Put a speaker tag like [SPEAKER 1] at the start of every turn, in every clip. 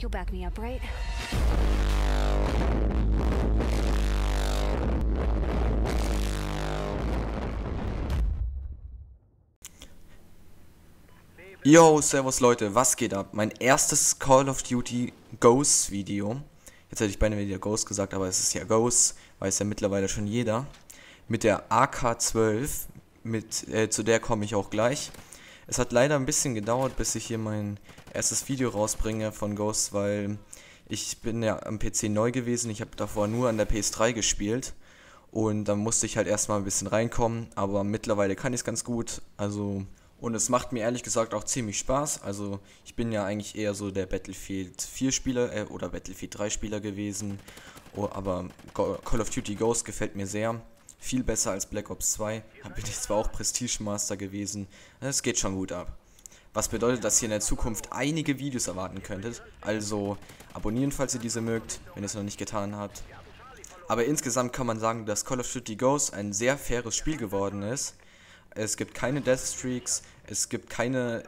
[SPEAKER 1] You'll back me up, right?
[SPEAKER 2] Yo, servus Leute, was geht ab? Mein erstes Call of Duty Ghosts Video. Jetzt hätte ich beinahe wieder Ghost gesagt, aber es ist ja Ghost, weiß ja mittlerweile schon jeder. Mit der AK-12, mit, äh, zu der komme ich auch gleich. Es hat leider ein bisschen gedauert, bis ich hier mein erstes Video rausbringe von Ghost, weil ich bin ja am PC neu gewesen. Ich habe davor nur an der PS3 gespielt. Und dann musste ich halt erstmal ein bisschen reinkommen, aber mittlerweile kann ich es ganz gut. Also und es macht mir ehrlich gesagt auch ziemlich Spaß. Also ich bin ja eigentlich eher so der Battlefield 4 Spieler äh, oder Battlefield 3 Spieler gewesen. Oh, aber Call of Duty Ghost gefällt mir sehr. Viel besser als Black Ops 2. Da bin ich zwar auch Prestige Master gewesen. Es geht schon gut ab. Was bedeutet, dass ihr in der Zukunft einige Videos erwarten könntet. Also abonnieren, falls ihr diese mögt, wenn ihr es noch nicht getan habt. Aber insgesamt kann man sagen, dass Call of Duty Ghost ein sehr faires Spiel geworden ist. Es gibt keine Death Streaks, es gibt keine,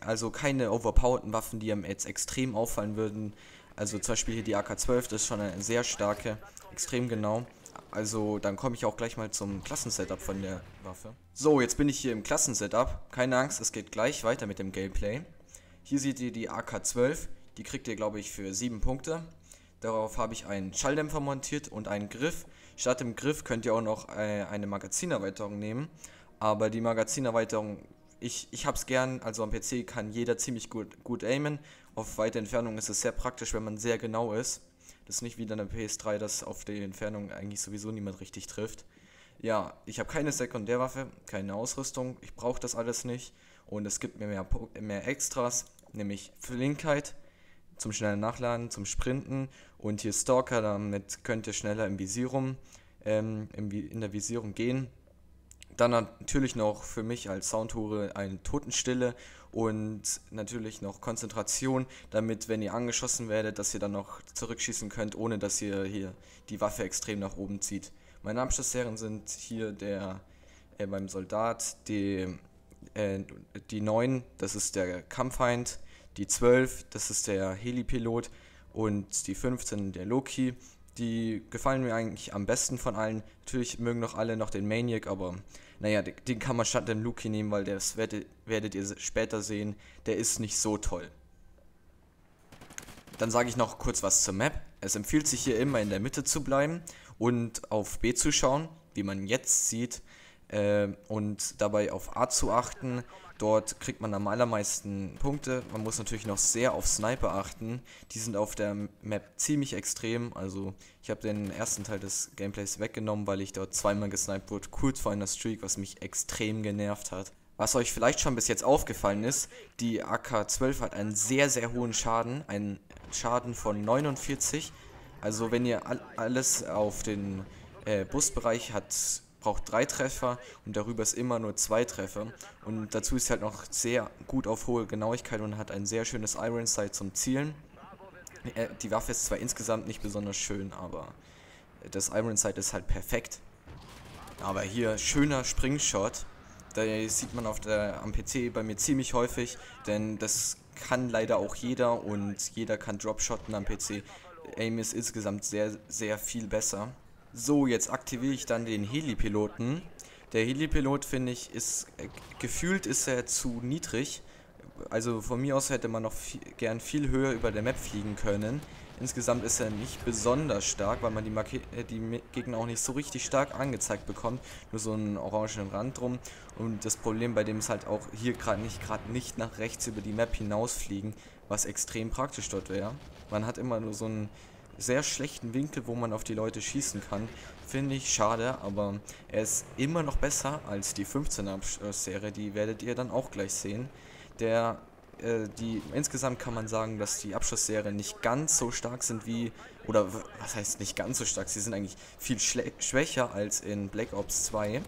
[SPEAKER 2] also keine overpowerten Waffen, die einem jetzt extrem auffallen würden. Also zum Beispiel hier die AK-12, das ist schon eine sehr starke, extrem genau. Also dann komme ich auch gleich mal zum Klassensetup von der Waffe. So, jetzt bin ich hier im Klassensetup. Keine Angst, es geht gleich weiter mit dem Gameplay. Hier seht ihr die AK-12, die kriegt ihr glaube ich für 7 Punkte. Darauf habe ich einen Schalldämpfer montiert und einen Griff. Statt dem Griff könnt ihr auch noch äh, eine Magazinerweiterung nehmen. Aber die Magazinerweiterung, ich, ich es gern, also am PC kann jeder ziemlich gut, gut aimen. Auf weite Entfernung ist es sehr praktisch, wenn man sehr genau ist. Das ist nicht wie in der PS3, dass auf die Entfernung eigentlich sowieso niemand richtig trifft. Ja, ich habe keine Sekundärwaffe, keine Ausrüstung, ich brauche das alles nicht. Und es gibt mir mehr, mehr Extras, nämlich Flinkheit zum schnellen Nachladen, zum Sprinten und hier Stalker, damit könnt ihr schneller im Visierum, ähm, in der Visierung gehen. Dann natürlich noch für mich als Soundhure eine Totenstille und natürlich noch Konzentration, damit, wenn ihr angeschossen werdet, dass ihr dann noch zurückschießen könnt, ohne dass ihr hier die Waffe extrem nach oben zieht. Meine Abschlussserien sind hier der äh, beim Soldat, die, äh, die 9, das ist der Kampffeind, die 12, das ist der Helipilot und die 15, der Loki. Die gefallen mir eigentlich am besten von allen. Natürlich mögen noch alle noch den Maniac, aber naja, den kann man statt dem Luki nehmen, weil das werdet, werdet ihr später sehen, der ist nicht so toll. Dann sage ich noch kurz was zur Map. Es empfiehlt sich hier immer in der Mitte zu bleiben und auf B zu schauen, wie man jetzt sieht, äh, und dabei auf A zu achten. Dort kriegt man am allermeisten Punkte. Man muss natürlich noch sehr auf Sniper achten. Die sind auf der Map ziemlich extrem. Also ich habe den ersten Teil des Gameplays weggenommen, weil ich dort zweimal gesniped wurde, kurz vor einer Streak, was mich extrem genervt hat. Was euch vielleicht schon bis jetzt aufgefallen ist, die AK-12 hat einen sehr, sehr hohen Schaden. Einen Schaden von 49. Also wenn ihr alles auf den äh, Busbereich hat braucht drei Treffer und darüber ist immer nur zwei Treffer. Und dazu ist halt noch sehr gut auf hohe Genauigkeit und hat ein sehr schönes Iron Sight zum Zielen. Äh, die Waffe ist zwar insgesamt nicht besonders schön, aber das Iron Sight ist halt perfekt. Aber hier schöner Springshot. Da sieht man auf der, am PC bei mir ziemlich häufig, denn das kann leider auch jeder und jeder kann Dropshotten am PC. Aim ist insgesamt sehr, sehr viel besser. So, jetzt aktiviere ich dann den Helipiloten. Der Helipilot, finde ich, ist äh, gefühlt ist er zu niedrig. Also von mir aus hätte man noch viel, gern viel höher über der Map fliegen können. Insgesamt ist er nicht besonders stark, weil man die, Marke äh, die Gegner auch nicht so richtig stark angezeigt bekommt. Nur so einen orangen Rand drum. Und das Problem bei dem ist halt auch hier gerade nicht, gerade nicht nach rechts über die Map hinausfliegen, was extrem praktisch dort wäre. Man hat immer nur so einen sehr schlechten Winkel, wo man auf die Leute schießen kann. Finde ich schade, aber er ist immer noch besser als die 15er Serie, die werdet ihr dann auch gleich sehen. Der, äh, die, insgesamt kann man sagen, dass die Abschussserien nicht ganz so stark sind wie, oder was heißt nicht ganz so stark, sie sind eigentlich viel schwächer als in Black Ops 2.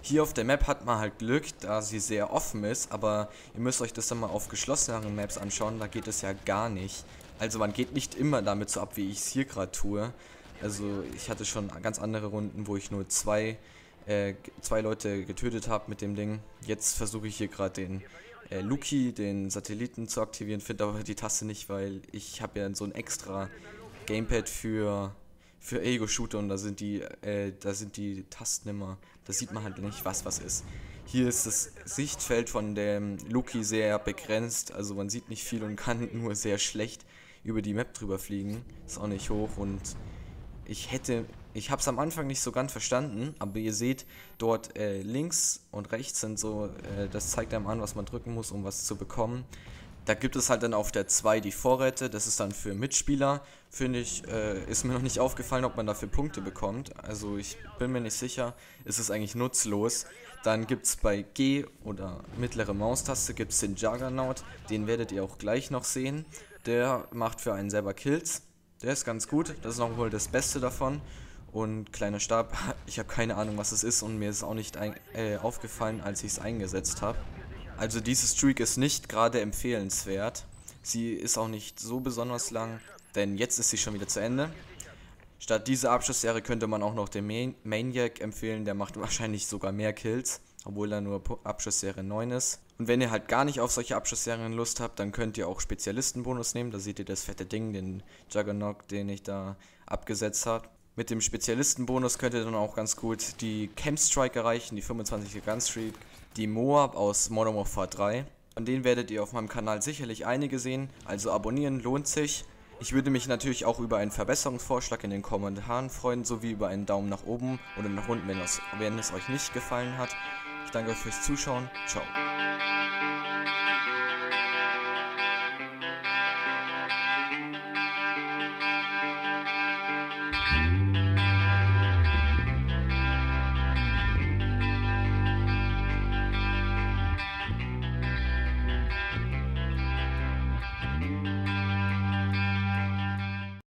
[SPEAKER 2] Hier auf der Map hat man halt Glück, da sie sehr offen ist, aber ihr müsst euch das dann mal auf geschlosseneren Maps anschauen, da geht es ja gar nicht. Also man geht nicht immer damit so ab, wie ich es hier gerade tue. Also ich hatte schon ganz andere Runden, wo ich nur zwei, äh, zwei Leute getötet habe mit dem Ding. Jetzt versuche ich hier gerade den äh, Luki, den Satelliten zu aktivieren, finde aber die Taste nicht, weil ich habe ja so ein extra Gamepad für für Ego-Shooter und da sind die, äh, da sind die Tasten immer, da sieht man halt nicht, was was ist. Hier ist das Sichtfeld von dem Luki sehr begrenzt, also man sieht nicht viel und kann nur sehr schlecht über die Map drüber fliegen. Ist auch nicht hoch und ich hätte, ich habe es am Anfang nicht so ganz verstanden, aber ihr seht dort äh, links und rechts sind so, äh, das zeigt einem an, was man drücken muss, um was zu bekommen. Da gibt es halt dann auf der 2 die Vorräte, das ist dann für Mitspieler. Finde ich, äh, ist mir noch nicht aufgefallen, ob man dafür Punkte bekommt. Also ich bin mir nicht sicher, ist es eigentlich nutzlos. Dann gibt es bei G oder mittlere Maustaste gibt es den Juggernaut, den werdet ihr auch gleich noch sehen. Der macht für einen selber Kills, der ist ganz gut, das ist noch wohl das Beste davon. Und kleiner Stab, ich habe keine Ahnung was es ist und mir ist auch nicht ein, äh, aufgefallen, als ich es eingesetzt habe. Also diese Streak ist nicht gerade empfehlenswert. Sie ist auch nicht so besonders lang, denn jetzt ist sie schon wieder zu Ende. Statt dieser Abschlussserie könnte man auch noch den Main Maniac empfehlen, der macht wahrscheinlich sogar mehr Kills, obwohl er nur Abschussserie 9 ist. Und wenn ihr halt gar nicht auf solche Abschussserien Lust habt, dann könnt ihr auch Spezialistenbonus nehmen. Da seht ihr das fette Ding, den Juggernaut, den ich da abgesetzt habe. Mit dem Spezialistenbonus könnt ihr dann auch ganz gut die Camp Strike erreichen, die 25er Gunstreak, die Moab aus Modern Warfare 3. Von denen werdet ihr auf meinem Kanal sicherlich einige sehen, also abonnieren lohnt sich. Ich würde mich natürlich auch über einen Verbesserungsvorschlag in den Kommentaren freuen, sowie über einen Daumen nach oben oder nach unten, wenn es, wenn es euch nicht gefallen hat. Ich danke euch fürs Zuschauen. Ciao.